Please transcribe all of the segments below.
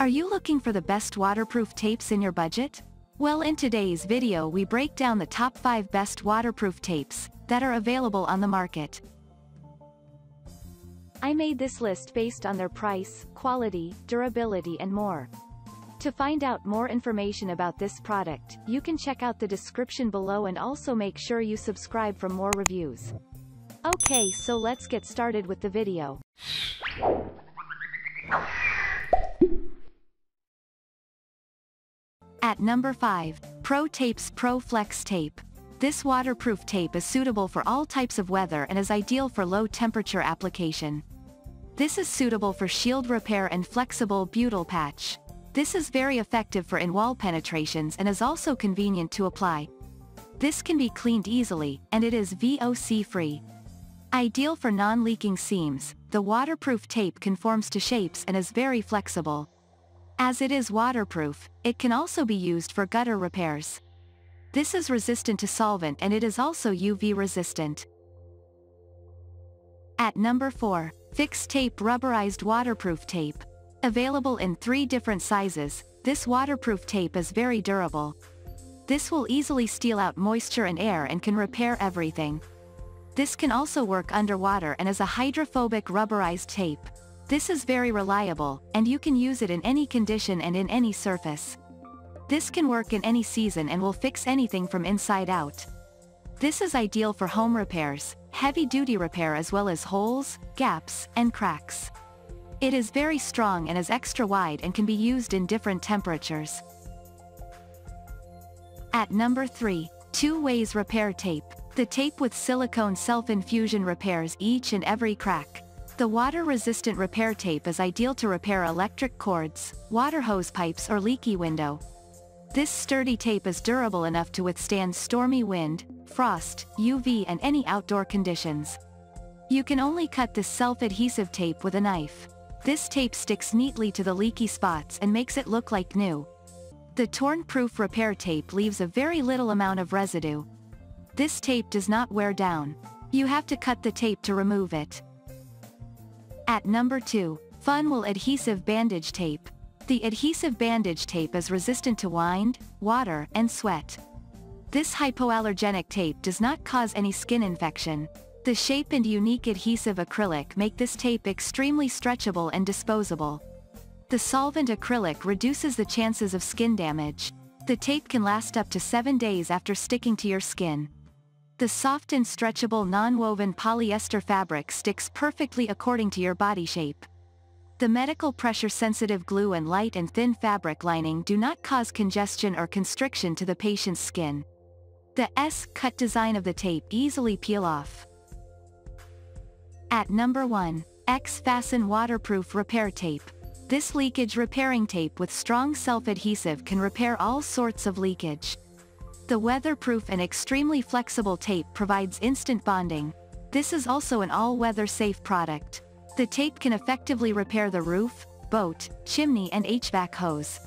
Are you looking for the best waterproof tapes in your budget? Well in today's video we break down the top 5 best waterproof tapes that are available on the market. I made this list based on their price, quality, durability and more. To find out more information about this product, you can check out the description below and also make sure you subscribe for more reviews. Okay so let's get started with the video. At number 5, Pro Tapes Pro Flex Tape. This waterproof tape is suitable for all types of weather and is ideal for low temperature application. This is suitable for shield repair and flexible butyl patch. This is very effective for in-wall penetrations and is also convenient to apply. This can be cleaned easily, and it is VOC-free. Ideal for non-leaking seams, the waterproof tape conforms to shapes and is very flexible. As it is waterproof, it can also be used for gutter repairs. This is resistant to solvent and it is also UV resistant. At number 4, Fix Tape Rubberized Waterproof Tape. Available in three different sizes, this waterproof tape is very durable. This will easily steal out moisture and air and can repair everything. This can also work underwater and is a hydrophobic rubberized tape. This is very reliable, and you can use it in any condition and in any surface. This can work in any season and will fix anything from inside out. This is ideal for home repairs, heavy-duty repair as well as holes, gaps, and cracks. It is very strong and is extra wide and can be used in different temperatures. At number 3, 2wayz Repair Tape. The tape with silicone self-infusion repairs each and every crack. The water-resistant repair tape is ideal to repair electric cords, water hose pipes or leaky window. This sturdy tape is durable enough to withstand stormy wind, frost, UV and any outdoor conditions. You can only cut this self-adhesive tape with a knife. This tape sticks neatly to the leaky spots and makes it look like new. The torn-proof repair tape leaves a very little amount of residue. This tape does not wear down. You have to cut the tape to remove it. At number 2, Funwool Adhesive Bandage Tape. The adhesive bandage tape is resistant to wind, water, and sweat. This hypoallergenic tape does not cause any skin infection. The shape and unique adhesive acrylic make this tape extremely stretchable and disposable. The solvent acrylic reduces the chances of skin damage. The tape can last up to 7 days after sticking to your skin. The soft and stretchable non-woven polyester fabric sticks perfectly according to your body shape. The medical pressure-sensitive glue and light and thin fabric lining do not cause congestion or constriction to the patient's skin. The S-cut design of the tape easily peel off. At number 1, X-Fasten Waterproof Repair Tape. This leakage repairing tape with strong self-adhesive can repair all sorts of leakage. The weatherproof and extremely flexible tape provides instant bonding. This is also an all-weather safe product. The tape can effectively repair the roof, boat, chimney and HVAC hose.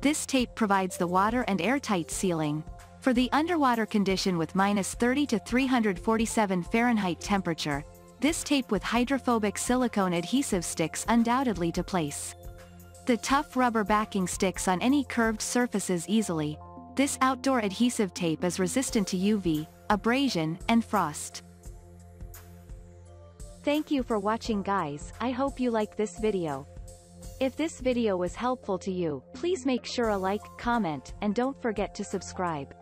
This tape provides the water and airtight sealing. For the underwater condition with minus 30 to 347 Fahrenheit temperature, this tape with hydrophobic silicone adhesive sticks undoubtedly to place. The tough rubber backing sticks on any curved surfaces easily, this outdoor adhesive tape is resistant to UV, abrasion, and frost. Thank you for watching guys, I hope you like this video. If this video was helpful to you, please make sure a like, comment, and don't forget to subscribe.